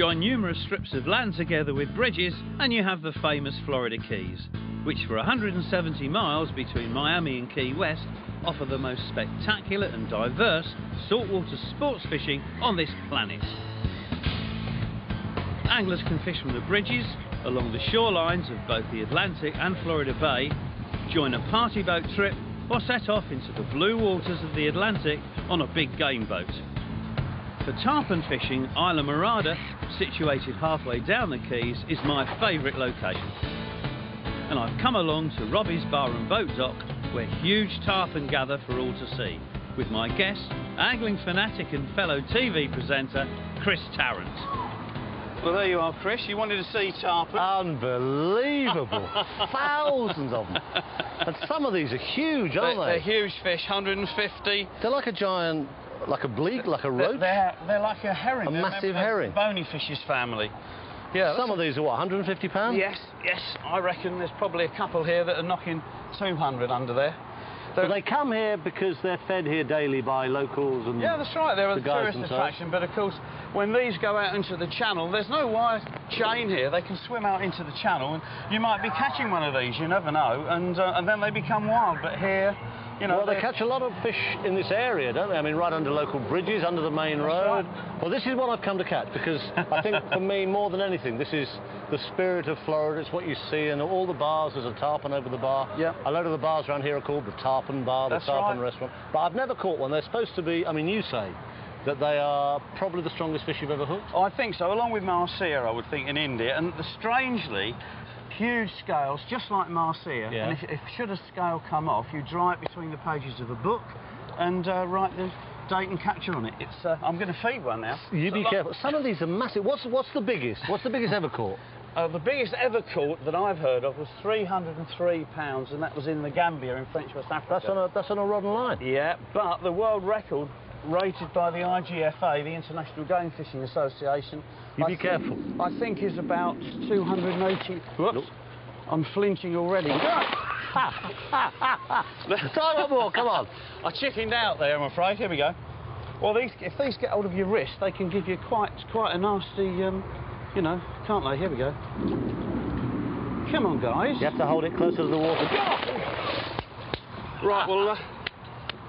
Join numerous strips of land together with bridges, and you have the famous Florida Keys, which for 170 miles between Miami and Key West offer the most spectacular and diverse saltwater sports fishing on this planet. Anglers can fish from the bridges along the shorelines of both the Atlantic and Florida Bay, join a party boat trip, or set off into the blue waters of the Atlantic on a big game boat. For tarpon fishing, Islamorada, situated halfway down the Keys, is my favourite location. And I've come along to Robbie's Bar and Boat Dock, where huge tarpon gather for all to see, with my guest, angling fanatic and fellow TV presenter, Chris Tarrant. Well, there you are, Chris. You wanted to see tarpon. Unbelievable. Thousands of them. And some of these are huge, aren't they're, they? are huge fish, 150. They're like a giant, like a bleak, like a roach? They're, they're like a herring. A they're massive herring. Bony fishes family. Yeah, some of these are what, 150 pounds? Yes, yes. I reckon there's probably a couple here that are knocking 200 under there. So they come here because they're fed here daily by locals and Yeah, that's right. They're the a tourist attraction, but of course, when these go out into the channel, there's no wire chain here. They can swim out into the channel, and you might be catching one of these. You never know, and uh, and then they become wild. But here, you know, well, they catch a lot of fish in this area, don't they? I mean, right under local bridges, under the main road. Right. Well, this is what I've come to catch because I think for me, more than anything, this is the spirit of Florida. It's what you see in all the bars. There's a tarpon over the bar. Yeah. A lot of the bars around here are called the Tarpon Bar, the That's Tarpon right. Restaurant. But I've never caught one. They're supposed to be. I mean, you say that they are probably the strongest fish you've ever hooked. Oh, I think so, along with mahseer, I would think in India, and strangely. Huge scales, just like mahseer. Yeah. And if, if should a scale come off, you dry it between the pages of a book and uh, write the date and capture on it. It's. Uh, I'm going to feed one now. You be careful. Some of these are massive. What's what's the biggest? What's the biggest ever caught? Uh, the biggest ever caught that I've heard of was 303 pounds, and that was in the Gambia in French West Africa. That's on a that's on a rod and line. Yeah, but the world record rated by the IGFA, the International Game Fishing Association. You I be think- careful. I think is about 280. Whoops. Look. I'm flinching already. Try one more. Come on. I chickened out there, I'm afraid. Here we go. Well, these, if these get hold of your wrist, they can give you quite quite a nasty, um, you know, can't they? Here we go. Come on, guys. You have to hold it closer to the water. Right, well, uh,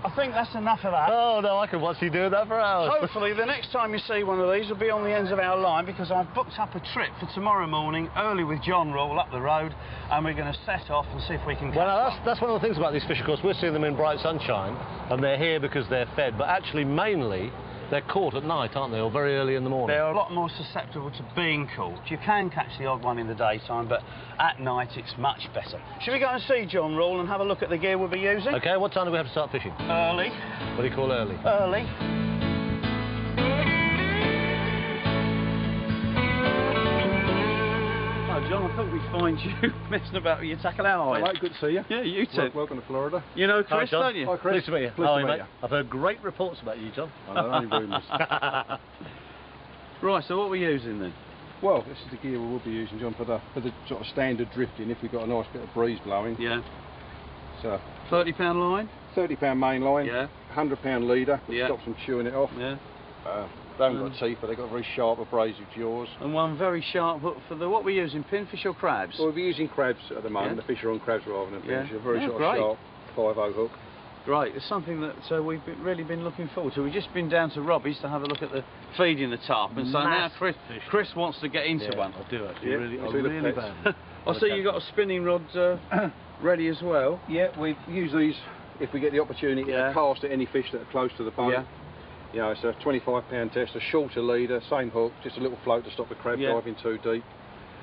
I think that's enough of that. Oh no, I could watch you do that for hours. Hopefully, the next time you see one of these will be on the ends of our line because I've booked up a trip for tomorrow morning, early with John Rule up the road, and we're going to set off and see if we can Well, now, that's, that's one of the things about these fish, of course. We're seeing them in bright sunshine, and they're here because they're fed, but actually, mainly, they're caught at night, aren't they, or very early in the morning? They're a lot more susceptible to being caught. You can catch the odd one in the daytime, but at night it's much better. Should we go and see John Rule and have a look at the gear we'll be using? Okay, what time do we have to start fishing? Early. What do you call early? Early. I thought we'd find you messing about with your tackle hour. Hello, good to see you. Yeah, you too. Wel- welcome to Florida. You know Chris, John. don't you? Hi, Chris. Pleased to meet you. Pleased How to are you, meet mate? I've heard great reports about you, John. I know, only rumours. Right, so what are we using then? well, this is the gear we will be using, John, for the, for the sort of standard drifting if we've got a nice bit of breeze blowing. Yeah. So, Thirty pound line? £30 main line, Yeah. £100 leader, which Yeah. stops them chewing it off. Yeah. Uh, they haven't Mm. got teeth, but they've got very sharp, abrasive jaws. And one very sharp hook for the what we're using, pinfish or crabs? Well, we'll be using crabs at the moment. Yeah. The fish are on crabs rather than Yeah. fish. A very Oh, sort of sharp 5 hook. Great, it's something that uh, we've been, really been looking forward to. We've just been down to Robbie's to have a look at the feeding the tarpon. So now Chris. Chris wants to get into Yeah, one. I'll do actually. Yeah, really, I'll I do the really pets. bad. I see you got a spinning rod uh, ready as well. Yeah, we use these if we get the opportunity Yeah. to cast at any fish that are close to the boat. Yeah. You know, it's a 25 pound test, a shorter leader, same hook, just a little float to stop the crab Yeah. diving too deep.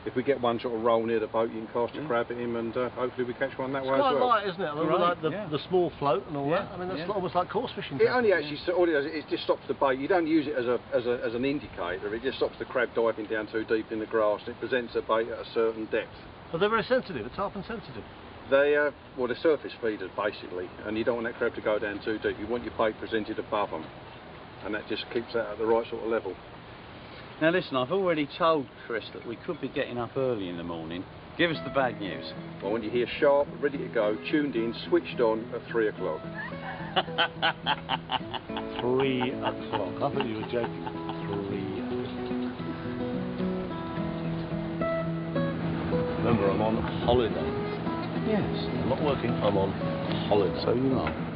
If we get one sort of roll near the boat, you can cast a Yeah. crab at him and uh, hopefully we catch one that It's way quite as well. light, isn't it? I mean, Right, like the, yeah. the small float and all Yeah, that. I mean, that's yeah. almost like course fishing. It only actually, so all it does, it just stops the bait. You don't use it as, a, as, a, as an indicator, it just stops the crab diving down too deep in the grass. and It presents the bait at a certain depth. But they're very sensitive. The tarpon sensitive. They are, well, they're surface feeders basically, and you don't want that crab to go down too deep. You want your bait presented above them, and that just keeps that at the right sort of level. Now listen, I've already told Chris that we could be getting up early in the morning. Give us the bad news. I want you here sharp, ready to go, tuned in, switched on at three o'clock. three o'clock. I thought you were joking. Three Remember, I'm on holiday. Yes. I'm not working, I'm on holiday. So you are.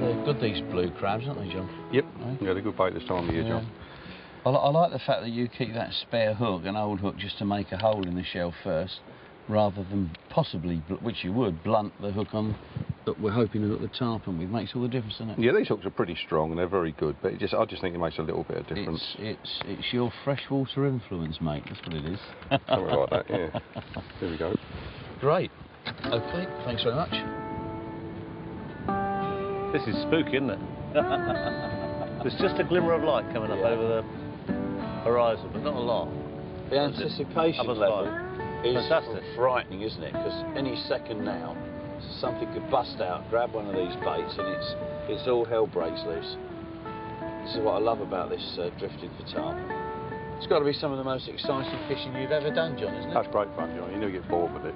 Yeah, they're mm. good, these blue crabs, aren't they, John? Yep. Yeah, they're good bait this time of year, John. I, I like the fact that you keep that spare hook, an old hook, just to make a hole in the shell first, rather than possibly, which you would, blunt the hook on that we're hoping to hook the tarpon with. Makes all the difference, doesn't it? Yeah, these hooks are pretty strong and they're very good, but it just I just think it makes a little bit of difference. It's, it's, it's your freshwater influence, mate. That's what it is. Something like that, yeah. There we go. Great. Okay, thanks very much. This is spooky, isn't it? There's just a glimmer of light coming up Yeah. over the horizon, but not a lot. The anticipation level is Fantastic. frightening, isn't it? Because any second now, something could bust out, grab one of these baits, and it's it's all hell breaks loose. This is what I love about this uh, drifting for tarpon. It's got to be some of the most exciting fishing you've ever done, John, isn't it? That's great fun, John. You never get bored with it.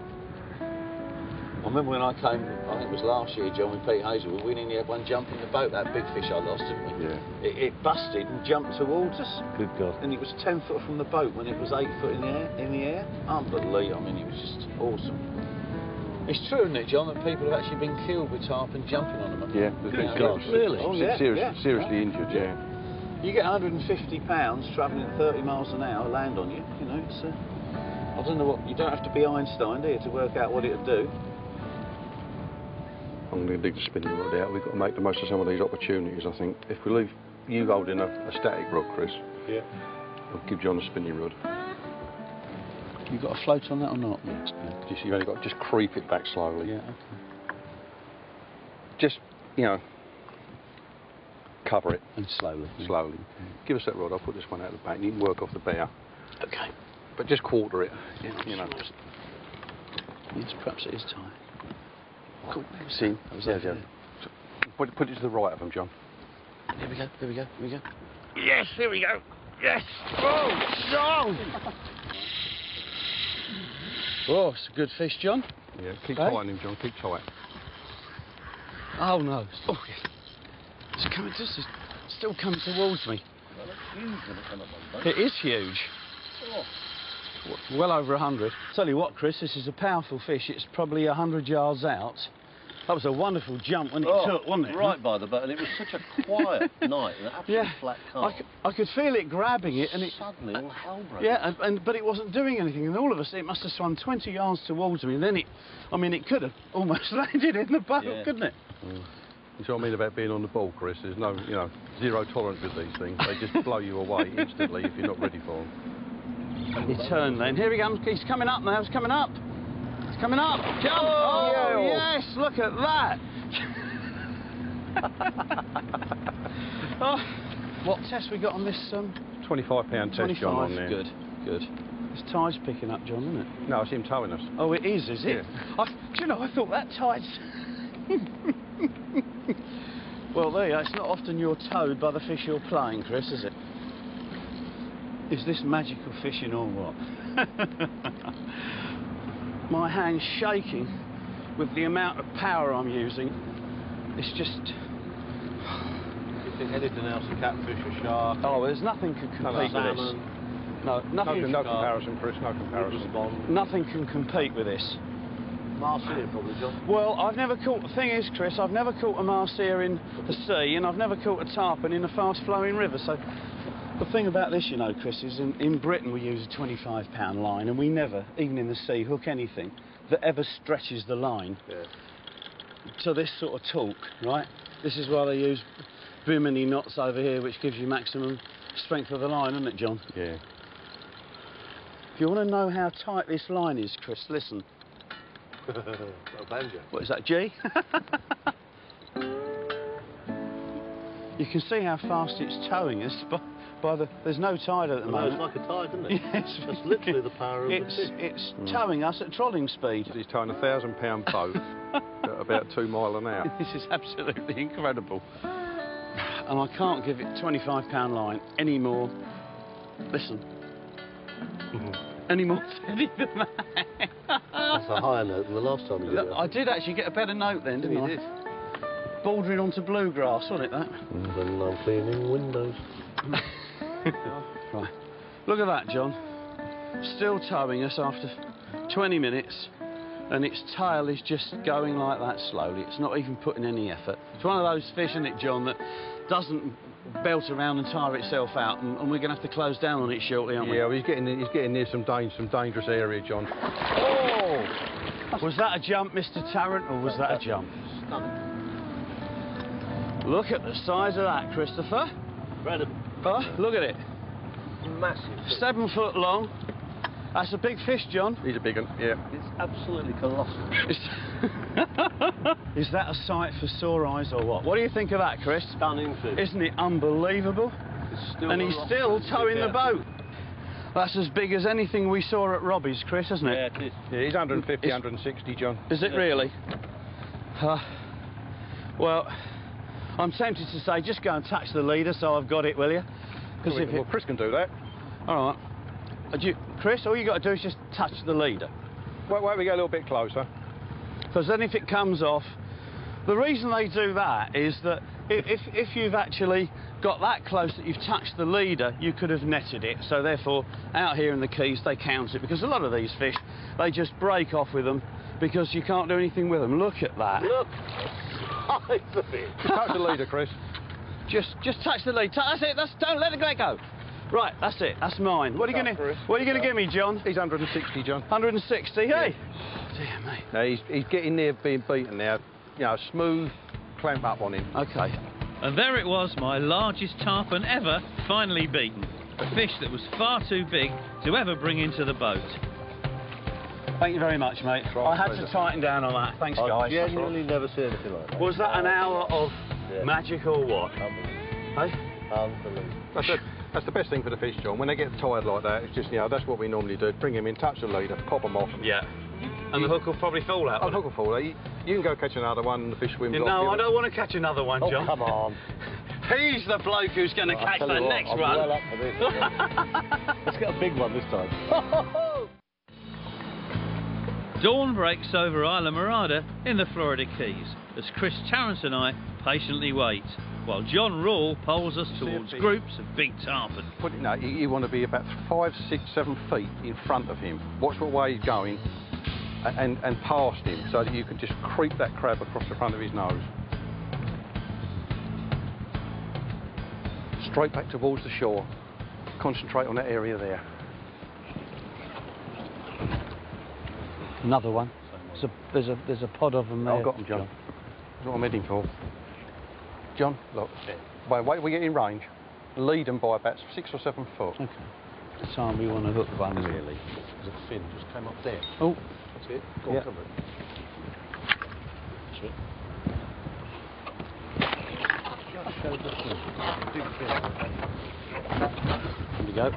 I remember when I came, I think it was last year, John, with Pete Hazelwood, we nearly had one jump in the boat, that big fish I lost, didn't we? Yeah. It, it busted and jumped towards us. Good God. and it was 10 foot from the boat when it was 8 foot in the air. In the air. Unbelievable. I mean, it was just awesome. It's true, isn't it, John, that people have actually been killed with tarpon jumping on them? Yeah. Good been God, seriously- really? Oh, yeah, seriously, yeah. seriously injured, yeah. You get 150 pounds travelling at 30 miles an hour, land on you. You know, it's. Uh, I don't know what. You don't have to be Einstein, do you, to work out what it'd do? I'm going to dig the spinning rod out. We've got to make the most of some of these opportunities, I think. If we leave you holding a, a static rod, Chris, Yeah. I'll give John a spinning rod. You got a float on that or not? Just, you've only got to just creep it back slowly. Yeah. Okay. Just, you know, cover it And slowly. slowly. Give us that rod. I'll put this one out of the back. and You can work off the bear, Okay. but just quarter it. You know. Yes, perhaps it is time. Cool. See, Yeah, yeah, yeah. Put, put it to the right of him, John. Here we go. Here we go. Here we go. Yes, here we go. Yes. Oh, John! Oh, it's a good fish, John. Yeah. Keep Hey? tight on him, John. Keep tight. Oh no! Oh, yes. It's coming. This is still coming towards me. It is huge. Oh. W- Well over a hundred. Tell you what, Chris, this is a powerful fish. It's probably a hundred yards out. That was a wonderful jump when it Oh, took, wasn't it? Right by the boat, and it was such a quiet night, an absolute Yeah. flat I, calm. c- I could feel it grabbing it, and it. Suddenly, all hell broke Yeah, and, and but it wasn't doing anything, and all of a sudden it must have swum 20 yards towards me, and then it, I mean, it could have almost landed in the boat, Yeah. couldn't it? Mm. You see what I mean about being on the ball, Chris? There's no, you know, zero tolerance with these things. They just blow you away instantly if you're not ready for them. He turned then. Here he comes. He's coming up now. He's coming up. He's coming up. Jump. Oh, yeah. yes. Look at that. oh, what test we got on this? Um, 25 pound test, 25. John, on there. Good. Good. This tide's picking up, John, isn't it? No, it's him towing us. Oh, it is, is it? I, do you know, I thought that tide's... well, there you go. It's not often you're towed by the fish you're playing, Chris, is it? Is this magical fishing or what? My hand's shaking with the amount of power I'm using. It's just... If it anything else, a catfish, a shark, Oh, there's nothing can No, compete with this. No, No, nothing, no uh, comparison, Chris, no comparison. nothing can compete with this. marsupial probably, John. Well, I've never caught. The thing is, Chris, I've never caught a mahseer in the sea, and I've never caught a tarpon in a fast-flowing river. So, the thing about this, you know, Chris, is in, in Britain we use a 25-pound line, and we never, even in the sea, hook anything that ever stretches the line Yeah. to this sort of talk, right? This is why they use bimini knots over here, which gives you maximum strength of the line, isn't it, John? Yeah. If you want to know how tight this line is, Chris, listen. What is that, G? you can see how fast it's towing us by, by the. There's no tide at the No, it's like a tide, isn't it? Yes. That's literally the power of It's the fish. it's towing us at trolling speed. He's towing a thousand pound boat at about two mile an hour. This is absolutely incredible. And I can't give it 25 pound line any more. Listen. Mm. any more steady than that. That's a higher note than the last time you did Look, that. I did actually get a better note then, didn't You I? did. Bordering onto bluegrass, wasn't it that? When I'm cleaning windows. Right. Look at that, John. Still towing us after 20 minutes, and its tail is just going like that slowly. It's not even putting any effort. It's one of those fish, isn't it, John, that doesn't belt around and tire itself out, and, and we're going to have to close down on it shortly, aren't we? Yeah, well, he's getting he's getting near some danger, some dangerous area, John. Oh! Was that a jump, Mr. Tarrant, or was that a jump? Look at the size of that, Christopher. Incredible. Oh, look at it. Massive. Seven foot long. That's a big fish, John. He's a big one. Yeah. It's absolutely colossal. Is, is that a sight for sore eyes or what? What do you think of that, Chris? Stunning fish. Isn't it unbelievable? It's still and he's still towing yeah. the boat. That's as big as anything we saw at Robbie's, Chris, isn't it? Yeah, it is. Yeah, he's 150, It's- 160, John. Is it really? Uh, well, I'm tempted to say just go and touch the leader so I've got it, will you? Because Well, if well, Chris can do that. all right, Uh, you, Chris, all you got to do is just touch the leader. Wait, wait, we get a little bit closer. Because then if it comes off, the reason they do that is that if, if, if you've actually got that close that you've touched the leader, you could have netted it. So therefore, out here in the Keys, they count it because a lot of these fish, they just break off with them because you can't do anything with them. Look at that. Look. Size of it. Touch the leader, Chris. Just, just touch the lead. That's it. That's don't let the let go. Right, that's it. That's mine. What are you gonna, Chris. what are you gonna Look give me, John? He's 160, John. 160. Hey. Oh, dear me. No, he's, he's getting near being beaten now. You know, smooth clamp up on him. Okay. And there it was, my largest tarpon ever, finally beaten. A fish that was far too big to ever bring into the boat. Thank you very much, mate. Right, I had to tighten down on that. Thanks, I've guys. genuinely never seen anything like that. Was that an hour of Yeah. magic or what? Unbelievable. Hey? Unbelievable. That's, it. that's the best thing for the fish, John. When they get tired like that, it's just, you know, that's what we normally do. Bring him in, touch the leader, pop them off. Yeah. And the hook will probably fall out. Oh, won't it? hook will fall. You, you can go catch another one and the fish swims You off. know, Give I don't want to catch another one, Oh, John. come on. He's the bloke who's going to I'll catch the what, next I'm one. well up for this. yeah. Let's get a big one this time. Dawn breaks over Islamorada in the Florida Keys as Chris Tarrant and I patiently wait, while John Rawl poles us towards groups of big tarpon. Put no, you, you want to be about five, six, seven feet in front of him. Watch what way he's going and, and past him so that you can just creep that crab across the front of his nose. Straight back towards the shore. Concentrate on that area there. Another one. There's a, there's a, there's a pod of them there. I've got them, John. That's what I'm heading for. John, look. Wait, wait, we get in range. Lead them by about six or seven foot. Okay. The time we want to hook one, really. Really? There's a fin just came up there. Oh, That's it. Go on, Yeah. come on. That's it. Just show the fin. Big fin. here we go.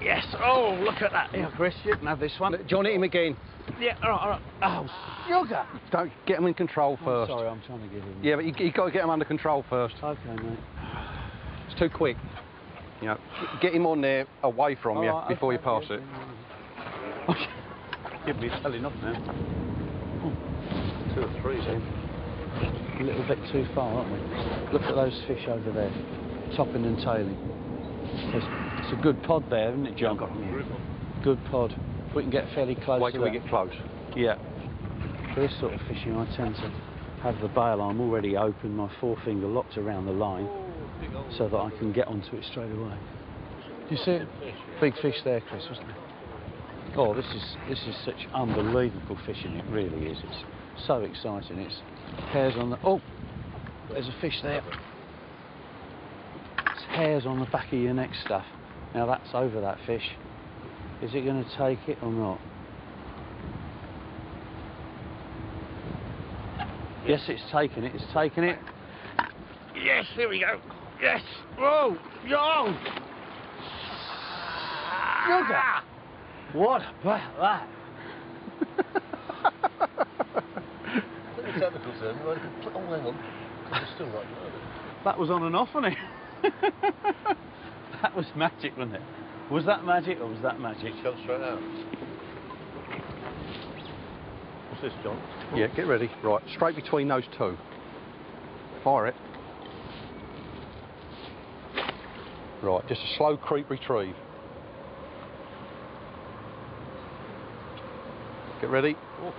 Yes. Oh, look at that. Here, Chris, you can have this one. John, hit him again. Yeah, all right, all right. Oh, sugar. Don't get him in control I'm first. sorry, I'm trying to give him. Yeah, but you, you got to get him under control first. Okay, mate. It's too quick. You know, get him on there away from All you right, before okay, you pass yeah, it. yeah, yeah. Give me telling off now. Two or three then. A little bit too far, aren't we? Look at those fish over there, topping and tailing. It's, it's a good pod there, isn't it, John? Good pod. If we can get fairly close Wait till we get close. Yeah. For this sort of fishing, I tend to have the bail arm already open, my forefinger locked around the line, so that I can get onto it straight away. Do you see it? Big fish there, Chris, wasn't it? Oh, this is this is such unbelievable fishing. It really is. It's so exciting. It's hairs on the. Oh, there's a fish there. It's hairs on the back of your neck stuff. Now that's over that fish. Is it going to take it or not? Yes, it's taken it. It's taken it. Yes, here we go. Yes. Whoa, yo. Sugar. What about that? Technical term. you only Oh, hang on. It's still right. That was on and off, wasn't it? That was magic, wasn't it? Was that magic or was that magic? Shot straight out. What's this, John? Yeah, get ready. Right, straight between those two. Fire it. Right, just a slow creep retrieve. Get ready. Oh.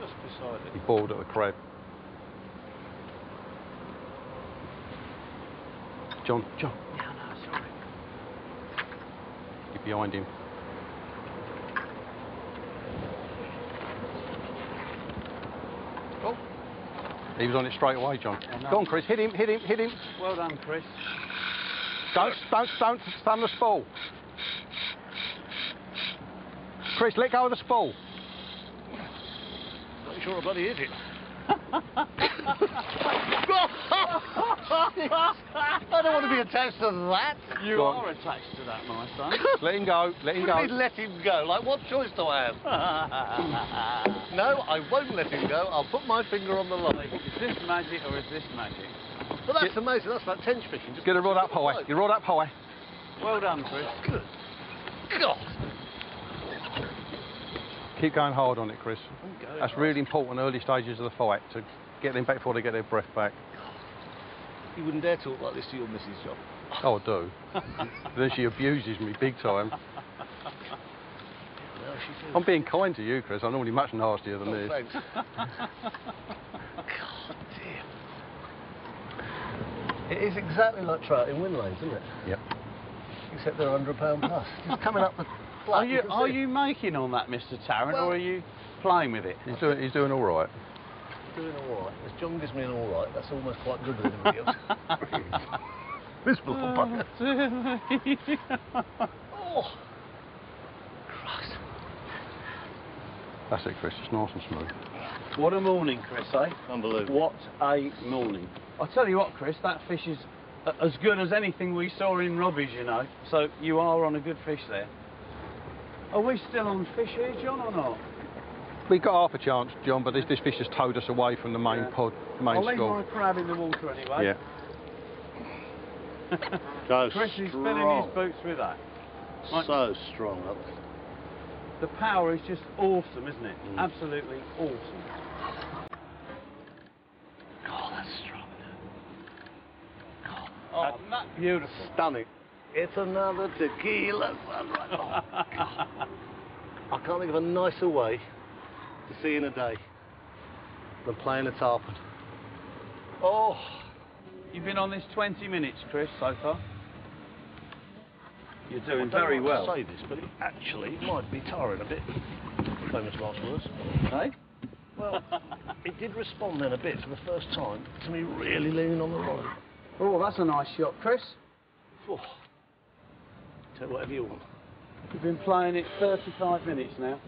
Just beside it. He balled at the crab. John, John. Yeah, no, sorry. Get behind him. Oh. He was on it straight away, John. I know. Go on, Chris. Hit him, hit him, hit him. Well done, Chris. Don't, don't, don't stun the spool. Chris, let go of the spool. Not sure I bloody hit it. I don't want to be attached to that. You Go on. are attached to that, my son. Let him go, let him You go. mean let him go? Like, what choice do I have? no, I won't let him go. I'll put my finger on the line. is this magic or is this magic? Well, that's amazing. That's like tench fishing. Just Get a rod up put high. line. Get a rod up high. Well done, Chris. Good. God. Keep going hard on it, Chris. I'm going That's hard. really important early stages of the fight to get them back before they get their breath back. You wouldn't dare talk like this to your missus, John. Oh, I do. then she abuses me big time. No, she feels. I'm being kind to you, Chris. I'm normally much nastier than Oh, this. thanks. God damn. It is exactly like trout in wind lanes, isn't it? Yep. Except they're under a pound plus. Just coming up the flat. Are you can are you making on that, Mr. Tarrant, Well- or are you playing with it? He's doing, he's doing all right. Doing all right? As John gives me an all right, that's almost quite good with everybody else. this little bugger. Oh. Christ. That's it, Chris. It's nice and smooth. what a morning, Chris, eh? Unbelievable. What a morning. I'll tell you what, Chris, that fish is as good as anything we saw in Robbie's, you know. So you are on a good fish there. Are we still on fish here, John, or not? We got half a chance, John, but this, this fish has towed us away from the main Yeah. pod, main I'll leave my crab in the water anyway. Yeah. So Chris is filling strong. his boots with that. Right. So strong. Up. The power is just awesome, isn't it? Mm. Absolutely awesome. God, that's strong. Oh, isn't that beautiful? Stunning. It's another tequila sunrise. Oh, God. I can't think of a nicer way to see in a day than playing a tarpon. Oh, You've been on this 20 minutes, Chris, so far. You're I doing don't very like well. To say this, but it actually might be tiring a bit. Famous last words. Hey? Well, it did respond then a bit for the first time to me really leaning on the rod. Oh, that's a nice shot, Chris. Oh. Take whatever you want. You've been playing it 35 minutes now.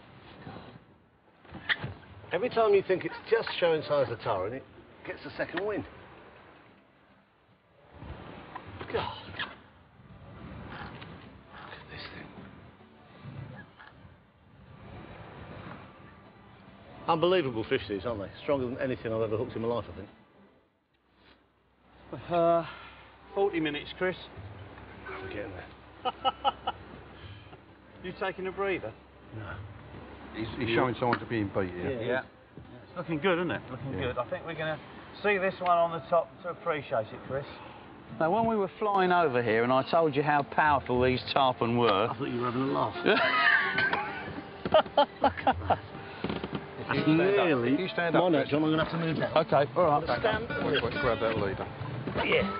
Every time you think it's just showing signs of tiring, it gets a second wind. God. Look at this thing. Unbelievable fish these, aren't they? Stronger than anything I've ever hooked in my life, I think. Uh, 40 minutes, Chris. We're getting there. You taking a breather? No. He's, he's showing signs of being beat here. Yeah. It's looking good, isn't it? Looking Yeah. good. I think we're going to see this one on the top to appreciate it, Chris. Now, when we were flying over here and I told you how powerful these tarpon were, I thought you were having a laugh. If you stand up, Nearly. if you stand up, on now, Chris, John, I'm going to have to move down. Okay, all right. Stand wait, wait, grab that leader. Yeah.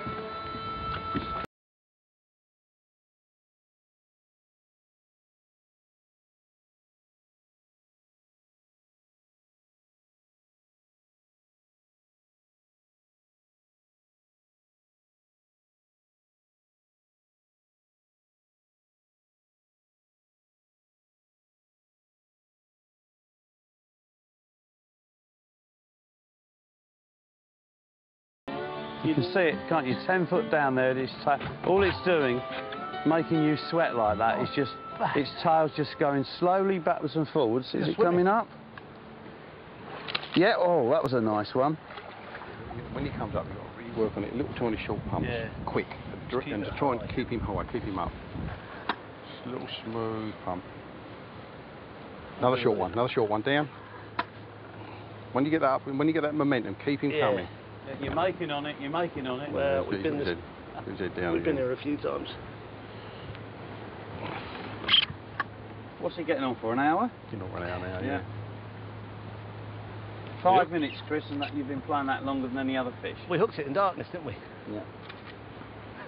You can see it, can't you? Ten foot down there, it's all it's doing, making you sweat like that, is just its tail's just going slowly backwards and forwards. Is it coming up? Yeah. Oh, that was a nice one. When he comes up, you've got to really work on it. Little tiny short pumps, Yeah. quick, and, dr- and it to try and keep him high, keep him up. Just a little smooth pump. Another short one, another short one down. When you get that up, when you get that momentum, keep him Yeah. coming. You're making on it. You're making on it. Well, uh, He's- we've been he's this- head- down We've been here a few times. What's he getting on for? An hour? You're not running out now, yeah. Yeah. Five minutes, Chris, and that you've been playing that longer than any other fish. We hooked it in darkness, didn't we? Yeah.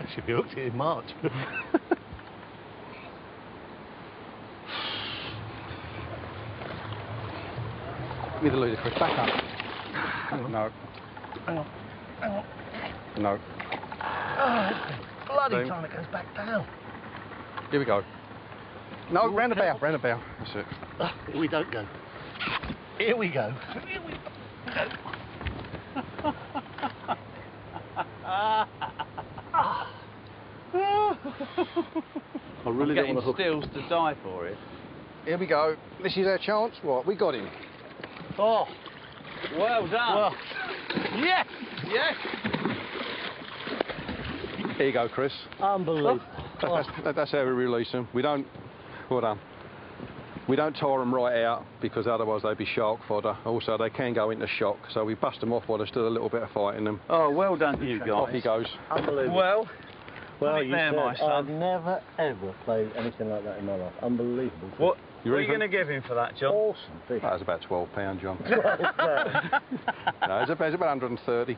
Should be hooked it in March. Give me the leader, Chris. Back up. No, hang on, hang on. no. Oh, bloody Same. time it goes back down. Here we go. No, round the bow, round the bow. That's it. Ah, here we don't go. Here we go. Here we I really don't Getting want to hook. stills to die for it. Here we go. This is our chance. What? We got him. Oh, Well done. well. Yes, yes. Here you go, Chris. Unbelievable. Oh, That's, that's how we release them. We don't. Well done. We don't tire them right out because otherwise they'd be shark fodder. Also, they can go into shock, so we bust them off while there's still a little bit of fight in them. oh, well done to you guys. Off he goes. unbelievable. Well, well, put you there, said my son. I've never ever played anything like that in my life. Unbelievable. what, You what are you going to give him for that, John? Awesome fish. That was about 12 pound, John. Well, no, it's about, it's about 130.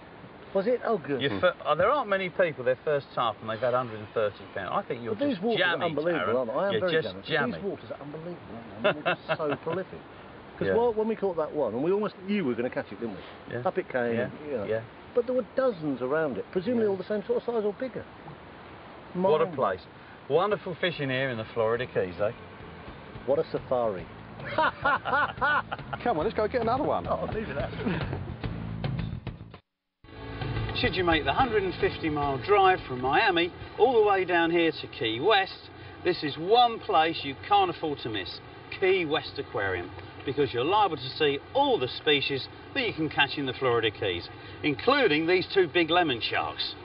was it? Oh, good. Your fir- oh, there aren't many people, their first tarp, and they've had 130 pounds. I think you're But these just waters jammy, are unbelievable, Tarrant. aren't they? I am You're very just jealous. jammy. These waters are unbelievable, aren't they? I mean, they're so prolific. Because Yeah. when we caught that one, and we almost knew we were going to catch it, didn't we? Yeah. Up it came. Yeah, you know. yeah. But there were dozens around it, presumably Yeah. all the same sort of size or bigger. What a place. Wonderful fishing here in the Florida Keys, eh? What a safari. Come on, let's go get another one. Oh, leave it that. Should you make the 150 mile drive from Miami all the way down here to Key West, this is one place you can't afford to miss Key West Aquarium because you're liable to see all the species that you can catch in the Florida Keys, including these two big lemon sharks.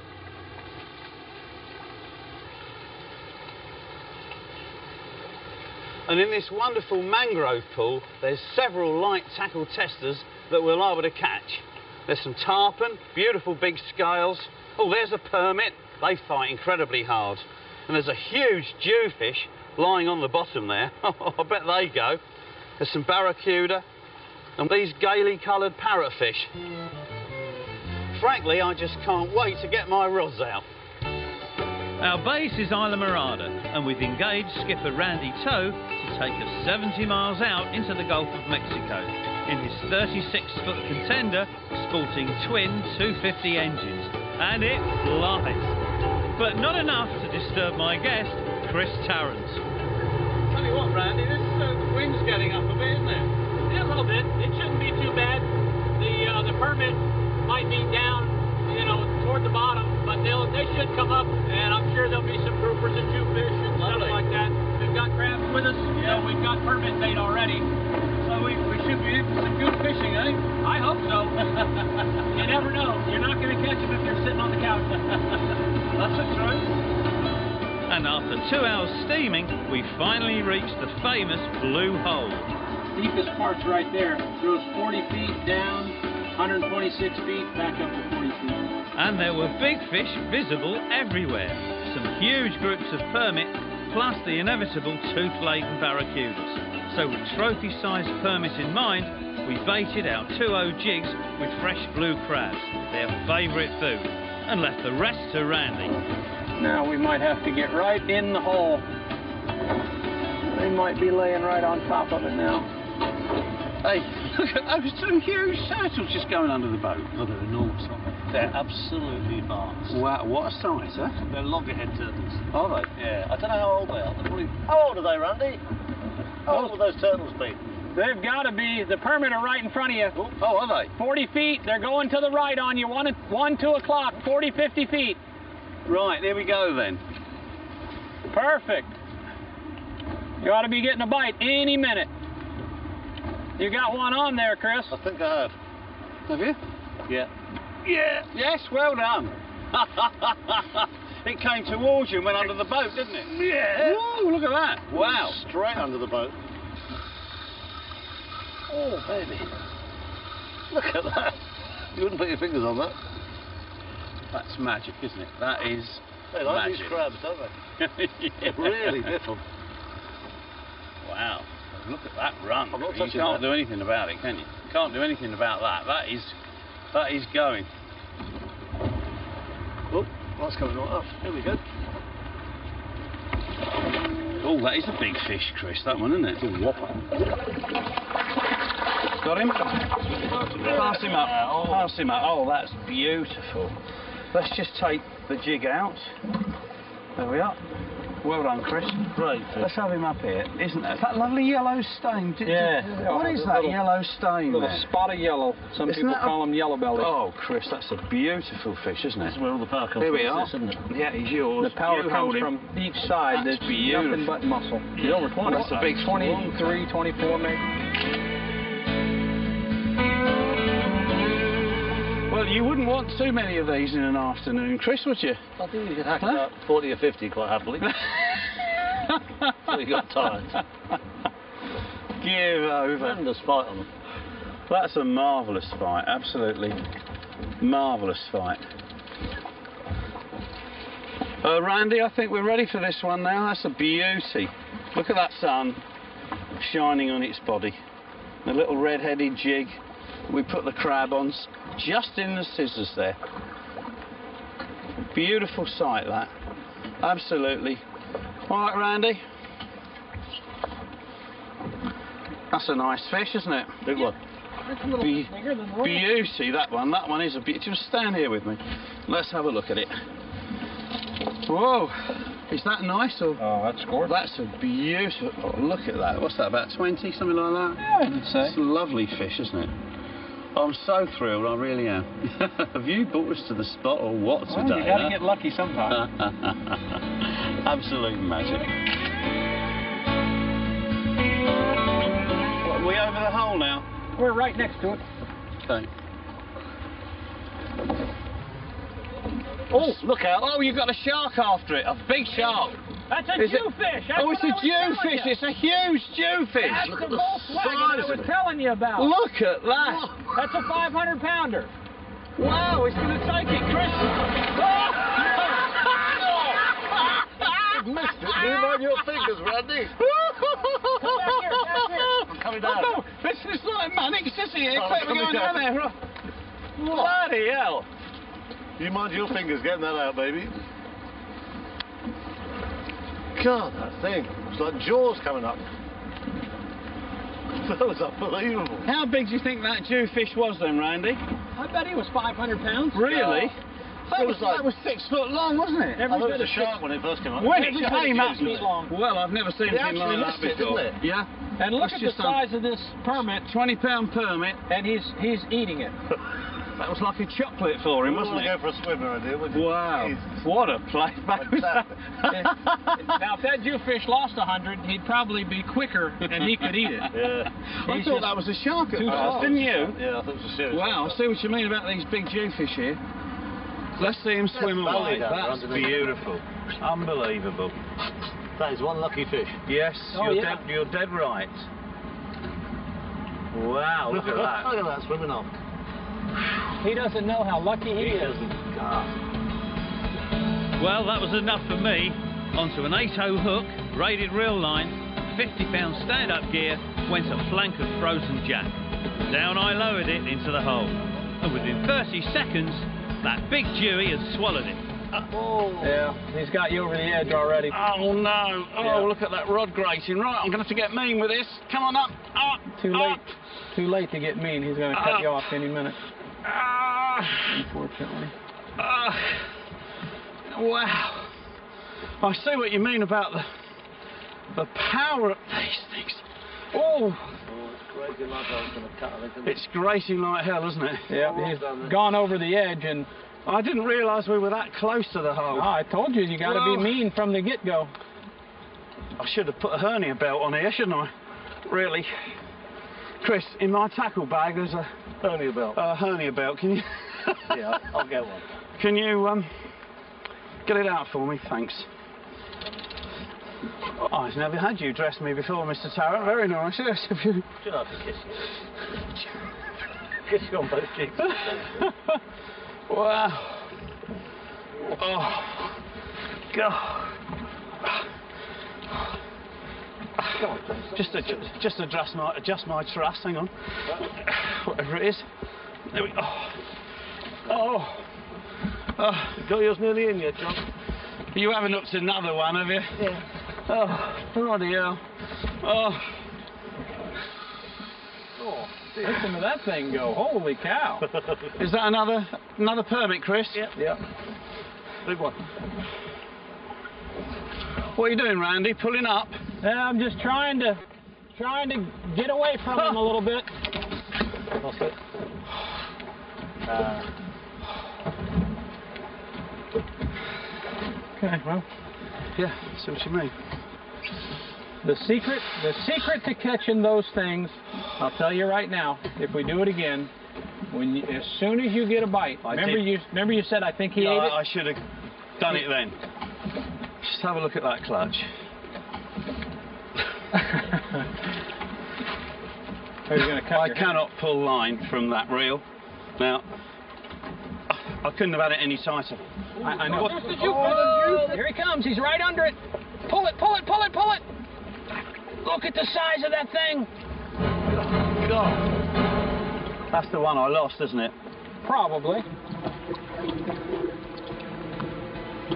And in this wonderful mangrove pool, there's several light tackle testers that we're liable to catch. There's some tarpon, beautiful big scales. Oh, there's a permit. They fight incredibly hard. And there's a huge jewfish lying on the bottom there. I bet they go. There's some barracuda and these gaily coloured parrotfish. Frankly, I just can't wait to get my rods out. Our base is Islamorada, and we've engaged skipper Randy Toe to take us 70 miles out into the Gulf of Mexico in his 36-foot contender sporting twin 250 engines, and it flies. But not enough to disturb my guest, Chris Tarrant. Tell you what, Randy, this uh, wind's getting up a bit, isn't it? Yeah, a little bit. It shouldn't be too bad. The uh, the permit might be down, you know, toward the bottom, but they'll they should come up, and I'm sure there'll be some groupers and jewfish and stuff like that. We've got crabs with us, Yeah. so we've got permit bait already. So we, we should be in for some good fishing, eh? I hope so. you never know. You're not going to catch them if they're sitting on the couch. That's the truth. And after two hours steaming, we finally reached the famous Blue Hole. Deepest part's right there. Goes 40 feet down, 126 feet, back up to 40 feet. And there were big fish visible everywhere. Some huge groups of permit, plus the inevitable tooth-laden barracudas. So with trophy-sized permit in mind, we baited our 2-0 jigs with fresh blue crabs, their favourite food, and left the rest to Randy. Now we might have to get right in the hole. They might be laying right on top of it now. Hey, look at those two huge turtles just going under the boat. Oh, they're enormous, aren't they? They're absolutely vast. Wow, what a size, huh? They're loggerhead turtles. Are they? Yeah, I don't know how old they are. They're probably... How old are they, Randy? How old will those turtles be? They've got to be. The permit are right in front of you. Oh, are they? 40 feet. They're going to the right on you. 1, 1 2 o'clock. 40, 50 feet. Right, there we go then. Perfect. You ought to be getting a bite any minute. You got one on there, Chris. I think I have. Have you? Yeah. Yeah. Yes, well done. it came towards you and went under the boat, didn't it? Yeah. Woo, look at that. Wow. Straight under the boat. Oh, baby. Look at that. You wouldn't put your fingers on that. That's magic, isn't it? That is They like magic. these crabs, don't they? yeah. Really little. Wow. Look at that run. You can't that. do anything about it, can you? You can't do anything about that. That is, that is going. Oh, that's coming right up. There we go. Oh, that is a big fish, Chris. That one, isn't it? It's a whopper. Got him. Pass him up. Pass him up. Oh, that's beautiful. Let's just take the jig out. There we are. Well done, Chris. Great fish. Let's have him up here. Isn't that, that lovely yellow stain? D- Yeah. What is that little- yellow stain Little there? spot of yellow. Some Isn't people that a- call them yellow belly. Oh, Chris, that's a beautiful fish, isn't it? it? is where all the power comes Here from. we are. This, isn't it? Yeah, he's yours. The power You comes from each side. That's There's nothing beautiful. but muscle. He's over 20. That's a big 23, 24 maybe. Well, you wouldn't want too many of these in an afternoon, Chris, would you? I think you could hack Huh? about 40 or 50 quite happily. so you got tired. Give over. Tremendous fight on them. That's a marvellous fight, absolutely marvellous fight. Uh, Randy, I think we're ready for this one now. That's a beauty. Look at that sun shining on its body. The little red-headed jig. We put the crab on just in the scissors there. Beautiful sight that. Absolutely. All right, Randy. That's a nice fish, isn't it? Big one. That's a little Be- bigger than the Beauty, that one. That one is a beauty. Just stand here with me. Let's have a look at it. Whoa. Is that nice or? Oh, that's gorgeous. That's a beautiful. oh, look at that. What's that? About 20, something like that? Yeah, I would say. It's a lovely fish, isn't it? I'm so thrilled. I really am. have you brought us to the spot or what Well, today? you got to huh? get lucky sometime. Absolute magic. What, we over the hole now? We're right next to it. Okay. Oh, look out. Oh, you've got a shark after it. A big shark. That's a Is it- jewfish. That's oh, it's a a I was jewfish. It's a huge jewfish. That's Look at the Volkswagen that I size was of it. telling you about. Look at that. That's a 500 pounder. Wow, it's going to take it, Chris. You've missed it. Do you mind your fingers, Randy? Come back here, back here. I'm coming Oh, no, this is like Mannix, isn't it? Oh, Quick, we're coming going down down. there. Bloody hell. You mind your fingers getting that out, baby. God, that thing. It's like Jaws coming up. That was unbelievable. How big do you think that jewfish was then, Randy? I bet he was 500 pounds. Really? That It was, was like- that was six foot long, wasn't it? I Every thought it was a shark when it first came up. When it came up, six long. well, I've never seen They anything actually like that missed it, before. didn't they? Yeah, And look That's at the size of this permit, twenty pound permit. and he's he's eating it. That was like a chocolate for him, We wasn't it? go for a swim, Randy, would you? Wow, Jesus. what a play! Fantastic. now, if that jewfish lost 100, he'd probably be quicker, and he could eat it. Yeah. I He's thought that was a shark at first, didn't you? Yeah, I thought it was a serious Wow, I see what you mean about these big jewfish here. Let's see him swim That's away. belly That's beautiful. Unbelievable. That is one lucky fish. Yes, Oh, you're, yeah. dead, you're dead right. Wow, look at that. Look at that swimming off. He doesn't know how lucky he is. Well, that was enough for me. Onto an 8-0 hook, braided reel line, 50 pound stand-up gear, went a flank of frozen jack. Down I lowered it into the hole. And within 30 seconds, that big Dewey had swallowed it. oh, Yeah, he's got you over the edge already. Oh no! Oh, Yeah. look at that rod grating. Right, I'm going to have to get mean with this. Come on up, up, Too up. Too late to get mean. He's going to cut you off any minute, Ah, unfortunately. ah. wow. I see what you mean about the the power of these things. Oh, It's crazy like I was going to cut it. isn't it? it's grating like hell, isn't it? Yeah, he's gone over the edge, and I didn't realise we were that close to the hole. I told you, you got to Well- be mean from the get-go. I should have put a hernia belt on here, shouldn't I? Really. Chris, in my tackle bag there's a, hernia belt. a hernia belt. Can you yeah, I'll get one. can you um get it out for me? Thanks. Oh, I've never had you dress me before, Mr. Tarrant. Very nice. Yes, you? Should I kiss you? kiss you on both cheeks. Wow. Oh. God. Just adjust, just adjust my adjust my truss. Hang on. Whatever it is. There we go. Oh. Oh. oh Got yours nearly in yet, John? You haven't looked at another one, have you? Yeah. Oh, bloody hell. Oh. Oh, Listen to that thing go. Holy cow. Is that another another permit, Chris? Yep. yep. Big one. What are you doing, Randy? Pulling up? Yeah, I'm just trying to trying to get away from him a little bit. It. Uh. Okay, well, Yeah, see what you mean. the secret the secret to catching those things, I'll tell you right now, if we do it again, when you, as soon as you get a bite, I remember did. you remember you said I think he No, ate it? I, I should have done it then. Just have a look at that clutch. Are you gonna cut I your cannot pull line from that reel. Now, I couldn't have had it any tighter. hand? I, I know. Oh, here he comes. He's right under it. Pull it, pull it, pull it, pull it. Look at the size of that thing. That's the one I lost, isn't it? Probably.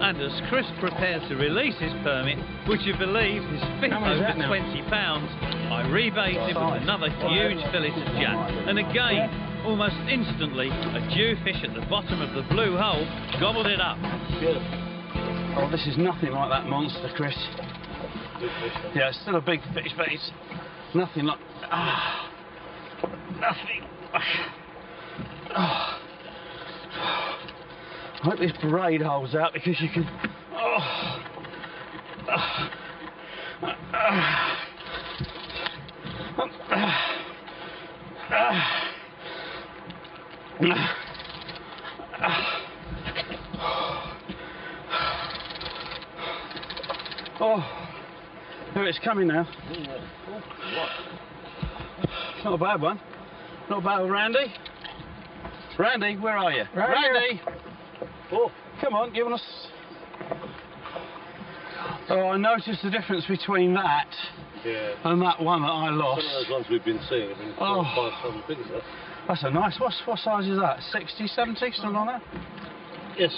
And as Chris prepares to release his permit, which you believe is fit How much is over 20 pounds, I rebait him with another huge fillet of jack. And again, almost instantly, a jewfish at the bottom of the blue hole gobbled it up. Oh, this is nothing like that monster, Chris. Fish. Yeah, it's still a big fish, but it's nothing like. Ah, nothing. Ah. I hope this braid holds out because you can. Oh. Oh, there it's coming now. Not a bad one. Not bad, Randy. Randy, where are you? Right here. Oh, come on, give us. Oh, I noticed the difference between that yeah. and that one that I lost. Some of those ones we've been seeing have been Oh. five, seven. Huh? That's a nice. What's what size is that? 60, 70, something like that. Yes.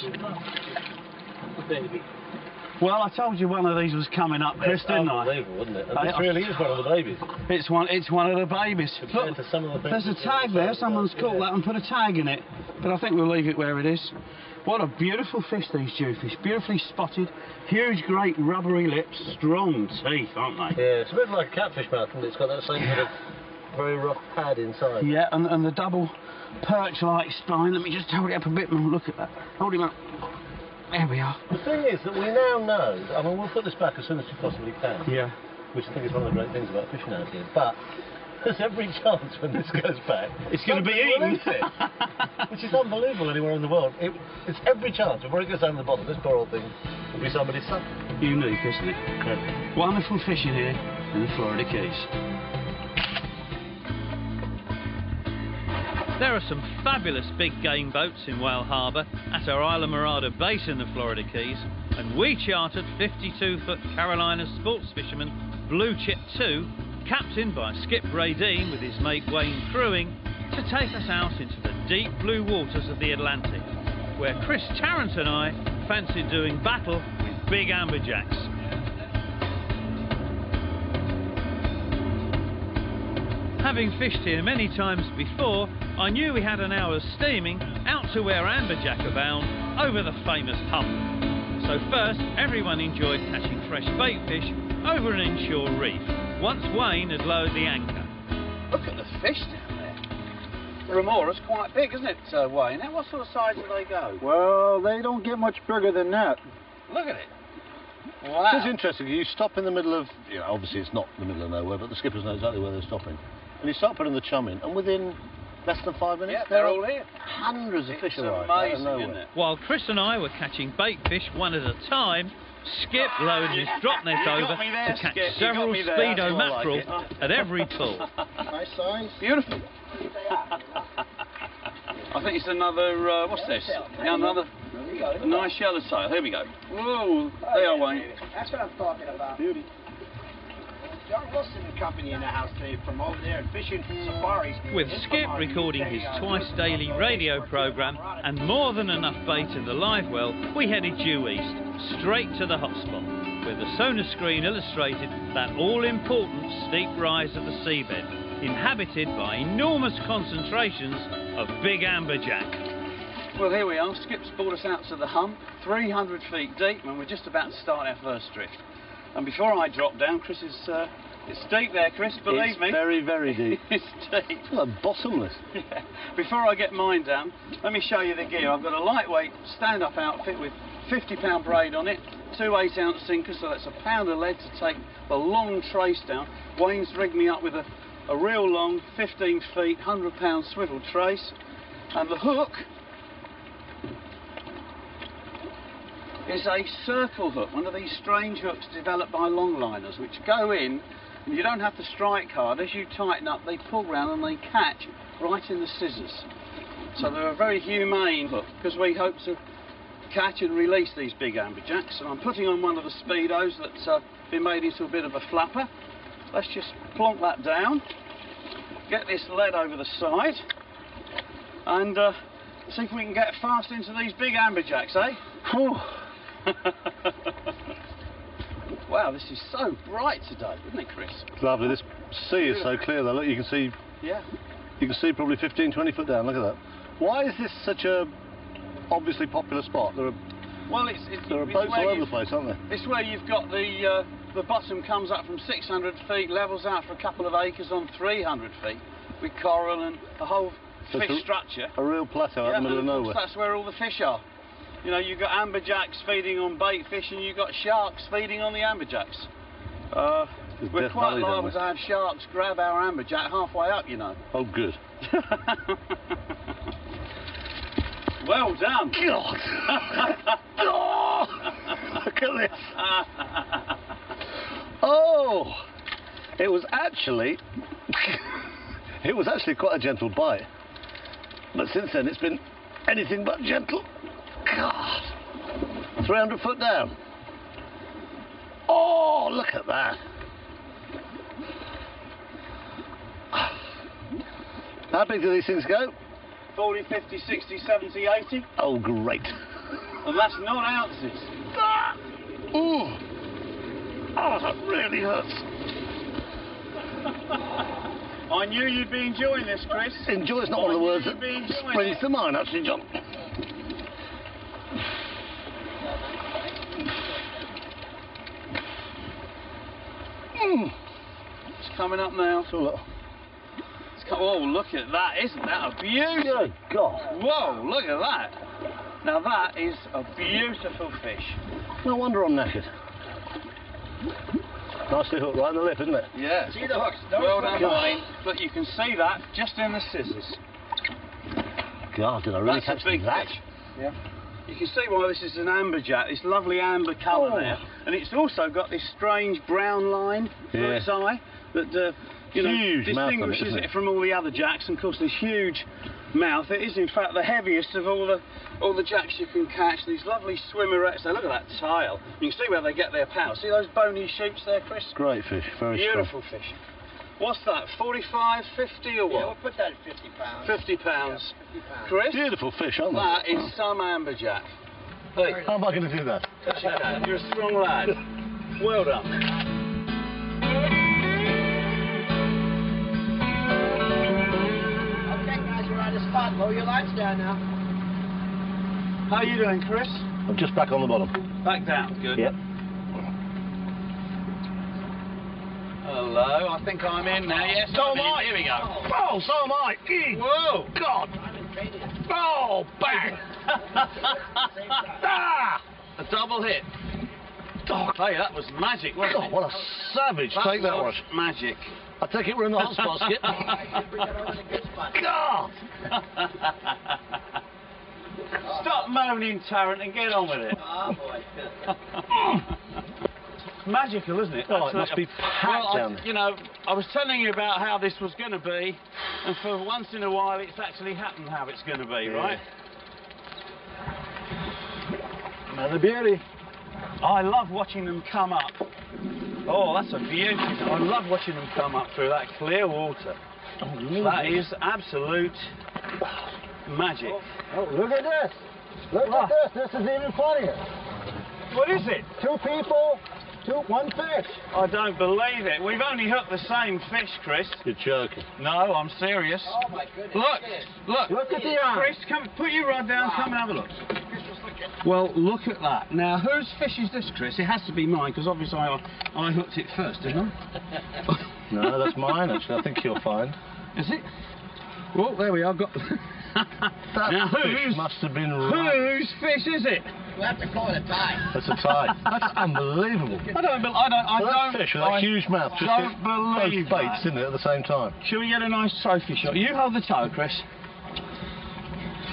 Well, I told you one of these was coming up, Chris, It's didn't I? unbelievable, isn't it? And I- this really is one of the babies. It's one. It's one of the babies. Compared Look, to some of the there's a tag there. Someone's caught that and put a tag in it. But I think we'll leave it where it is. What a beautiful fish these jewfish. Beautifully spotted, huge, great rubbery lips, strong teeth, aren't they? Yeah, it's a bit like a catfish mouth, and it's got that same sort of very rough pad inside. Yeah, and, and the double perch-like spine. Let me just hold it up a bit and look at that. Hold him up. There we are. The thing is that we now know, I mean, we'll put this back as soon as we possibly can, Yeah. which I think is one of the great things about fishing out here, but there's every chance when this goes back, It's gonna be somebody eaten. eat it, which is unbelievable anywhere in the world. It, it's every chance, before it goes down to the bottom, this poor old thing will be somebody's son. Unique, isn't it? Wonderful fishing here in the Florida Keys. There are some fabulous big game boats in Whale Harbour at our Islamorada base in the Florida Keys, and we chartered 52 foot Carolina sports fisherman Blue Chip 2, captained by Skip Dean with his mate Wayne Crewing, to take us out into the deep blue waters of the Atlantic, where Chris Tarrant and I fancied doing battle with big amberjacks. Having fished here many times before, I knew we had an hour's steaming out to where amberjack abound over the famous hump. So first, everyone enjoyed catching fresh bait fish over an inshore reef, once Wayne had lowered the anchor. Look at the fish down there. The remora's quite big, isn't it, uh, Wayne? Now, what sort of size do they go? Well, they don't get much bigger than that. Look at it. Wow. It's Wow. interesting, you stop in the middle of, you know, obviously it's not the middle of nowhere, but the skippers know exactly where they're stopping. And you start putting the chum in, and within less than five minutes, Yeah, there they're are all here. hundreds of It's fish arrive out of amazing, nowhere. isn't it? While Chris and I were catching bait fish one at a time, Skip lowered his drop net You over there, to catch Skip, several speedo that's more like mackerel at every pull. Nice size. Beautiful. I think it's another, uh, what's this? Yeah, another nice yellow sail. Here we go. Whoa, there you are, Wayne. That's what I'm talking about. Beauty. John Wilson and company in the house today from over there fishing safaris. With Skip recording his twice daily radio programme and more than enough bait in the live well, we headed due east, straight to the hotspot, where the sonar screen illustrated that all important steep rise of the seabed, inhabited by enormous concentrations of big amberjack. Well, here we are. Skip's brought us out to the hump, 300 feet deep, and we're just about to start our first drift. And before I drop down, Chris is. Uh, it's deep there, Chris, believe me. it's me. very, very deep. it's deep. It's like bottomless. Yeah. Before I get mine down, let me show you the gear. I've got a lightweight stand-up outfit with 50 pound braid on it, two 8 ounce sinkers, so that's a pound of lead to take the long trace down. Wayne's rigged me up with a, a real long 15 feet, 100 pound swivel trace, and the hook is a circle hook, one of these strange hooks developed by longliners, which go in and you don't have to strike hard. As you tighten up, they pull round and they catch right in the scissors. So they're a very humane hook because we hope to catch and release these big amberjacks. And I'm putting on one of the speedos that's uh, been made into a bit of a flapper. Let's just plonk that down, get this lead over the side, and uh, see if we can get fast into these big amberjacks, eh? Whew. wow, this is so bright today, isn't it, Chris? It's lovely. This sea is so clear though. Look, you can see Yeah. you can see probably 15, 20 foot down. Look at that. Why is this such a obviously popular spot? There are Well, it's, it's, there are it's boats all over the place, aren't there? It's where you've got the uh, the bottom comes up from 600 feet, levels out for a couple of acres on 300 feet, with coral and a whole So fish a- structure. A real plateau out in the middle of nowhere. that's where all the fish are. You know, you've got amberjacks feeding on bait fish, and you've got sharks feeding on the amberjacks. Uh, we're quite liable to have sharks grab our amberjack halfway up, you know. Oh, good. well done. God. oh, look at this. Oh, it was actually, it was actually quite a gentle bite. But since then, it's been anything but gentle. God, 300 foot down. Oh, look at that. How big do these things go? 40, 50, 60, 70, 80, Oh, great. and that's not ounces. Ah, ooh. Oh, that really hurts. I knew you'd be enjoying this, Chris. Enjoy is not I one of the words you'd that springs to mind, actually, John. Mm. It's coming up now. So look. It's co- oh, look at that. Isn't that a beauty? Good God. Whoa, look at that. Now that is a beautiful fish. No wonder I'm knackered. Nicely hooked right in the lip, isn't it? Yeah. See the hooks? Those Well hooks. done, Wayne. But you can see that just in the scissors. God, did I really That's catch a big that? fish. Yeah. You can see why this is an amberjack, this lovely amber colour Oh. there. And it's also got this strange brown line through Yeah. its eye that uh, you know, Huge distinguishes it, it? from all the other jacks. And of course, this huge mouth. It is in fact the heaviest of all the all the jacks you can catch. These lovely swimmerettes. Look at that tail. You can see where they get their power. See those bony shoots there, Chris? Great fish, very Beautiful fish. What's that? 45, 50 or Yeah, what? we'll put that at 50 pounds. 50 pounds. Yeah, 50 pounds. Chris? Beautiful fish, aren't they? That is some amberjack. Hey, How am I going to do that? touch your hand. You're a strong lad. Well done. Okay, guys, we're on the spot. Lower your lines down now. How are you doing, Chris? I'm just back on the bottom. Back down. Good. Yep. Hello. I think I'm in now. Yes, So I'm am I. in. Here we go. Oh, so am I. Gee. Whoa. God. Oh, bang. ah. A double hit. Oh, Hey, that was magic, wasn't God, it? what a savage That take that was. was magic. I take it we're in the hot spot, Skip. Bring it over the good spot. God. Stop moaning, Tarrant, and get on with it. Oh, boy. It's magical, isn't it? Oh, it must be packed well, down um, there. You know, I was telling you about how this was going to be, and for once in a while, it's actually happened how it's going to be, Yeah. right? Another beauty. I love watching them come up. Oh, that's a beauty. I love watching them come up through that clear water. Oh, that is absolute magic. Oh, look at this. Look at ah. this. This is even funnier. What is it? Two people, two, one fish. I don't believe it. We've only hooked the same fish, Chris. You're joking. No, I'm serious. Oh, my goodness. Look, look. Look at the eye. Chris, come, put your rod down, come and have a look. Well, look at that. Now, whose fish is this, Chris? It has to be mine, because obviously I, I hooked it first, didn't I? No, that's mine actually. I think you'll find. Is it? Well, there we are. Got. That now, fish whose, must have been right. whose fish is it? We have to call it a tie. That's a tie. That's unbelievable. I don't. bel- I don't. I So that don't. fish with that I huge mouth just don't hit believe both baits, that. didn't it, at the same time? Shall we get a nice trophy shot? You hold the toe, Chris.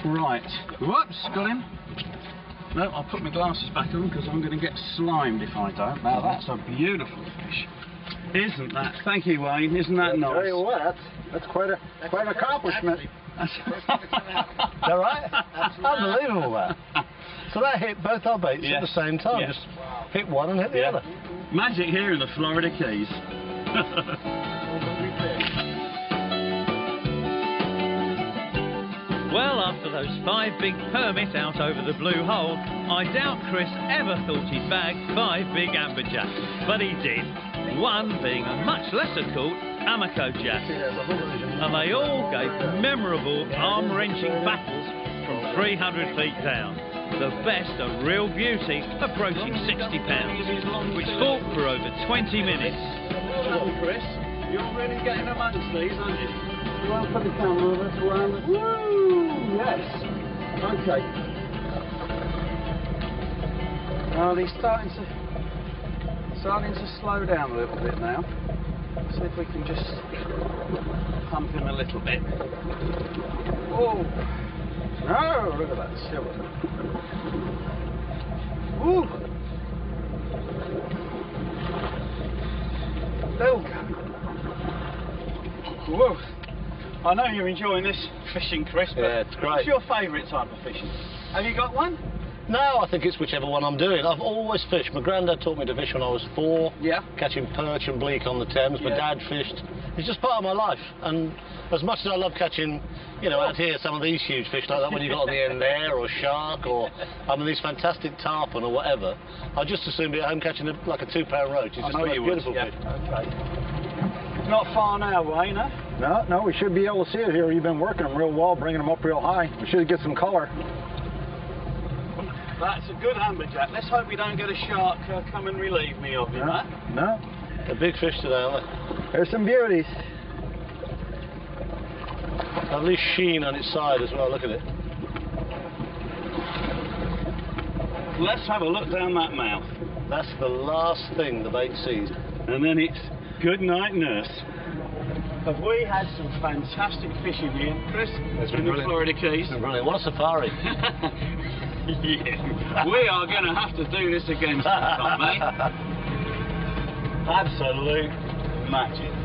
Right. Whoops, got him. No, I'll put my glasses back on because I'm going to get slimed if I don't. Now mm-hmm. that's a beautiful fish. Isn't that? Thank you, Wayne. Isn't that nice? Tell you nice? what, that's, that's quite a quite an accomplishment. Is that right? Unbelievable that. So that hit both our baits Yes. at the same time. Yes. Just hit one and hit the Yeah. other. Magic here in the Florida Keys. Well, after those five big permits out over the blue hole, I doubt Chris ever thought he'd bag five big amberjacks, but he did. One being a much lesser caught Almaco jack. And they all gave memorable, arm-wrenching battles from 300 feet down. The best of real beauty approaching 60 pounds, which fought for over 20 minutes. Well Chris. You're really getting amongst these, aren't you? You want to put the camera over this it? Woo! Yes. Okay. Oh, he's starting to starting to slow down a little bit now. See if we can just pump him a little bit. Oh, Oh, look at that silver. Ooh. Still going. Whoa. I know you're enjoying this fishing, Chris, but Yeah, it's great. what's your favourite type of fishing? Have you got one? No, I think it's whichever one I'm doing. I've always fished. My granddad taught me to fish when I was four, Yeah. catching perch and bleak on the Thames. My Yeah. dad fished. It's just part of my life. And as much as I love catching, you know, out here some of these huge fish like that one you got on the end there, or shark, or I mean these fantastic tarpon or whatever, I'd just as soon be at home catching a, like a two-pound roach. It's I just know the most you would. beautiful Yeah. fish. Okay. Not far now, Wayne. No, no, we should be able to see it here. You've been working them real well, bringing them up real high. We should get some color. That's a good amberjack. Let's hope we don't get a shark uh, come and relieve me of him, No, eh? no. A big fish today, aren't There's some beauties. Lovely sheen on its side as well. Look at it. Let's have a look down that mouth. That's the last thing the bait sees. And then it's good night, nurse. Have we had some fantastic fishing here, Chris? It's in been the brilliant. Florida Keys. Brilliant. What a safari. We are going to have to do this again sometime, mate. Absolute magic.